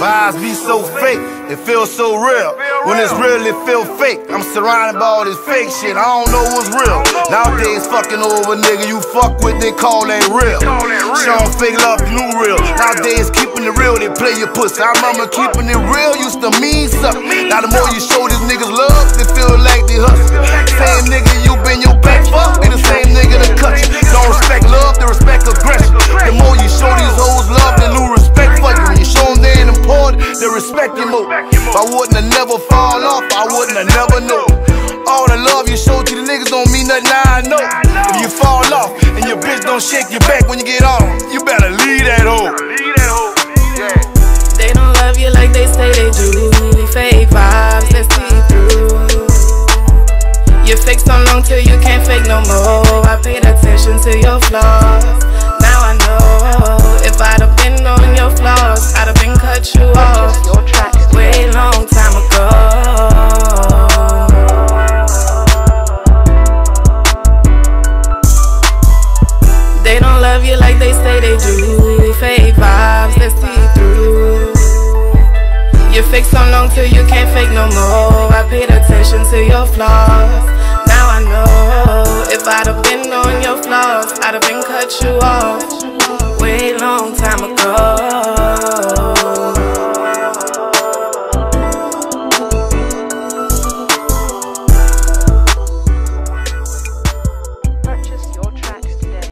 Vibes be so fake, it feels so real. When it's real, it feel fake. I'm surrounded by all this fake shit, I don't know what's real. Nowadays, fucking over nigga you fuck with, they call ain't real. Showing fake love, new real. Nowadays, keeping it real, they play your pussy. I remember keeping it real used to mean something. Now the more you show these niggas love, they feel like they hustle. Same nigga you they respect you more. If I wouldn't have never fall off, I wouldn't have never known. All the love you showed to the niggas don't mean nothing, I know. If you fall off and your bitch don't shake your back when you get on, you better leave that hoe. They don't love you like they say they do. Fake vibes that see through. You fake so long till you can't fake no more. I paid attention to your flaws. Now I know don't love you like they say they do. Fake vibes that see through. You fake so long till you can't fake no more. I paid attention to your flaws. Now I know if I'd have been on your flaws, I'd have been cut you off. Way long time ago.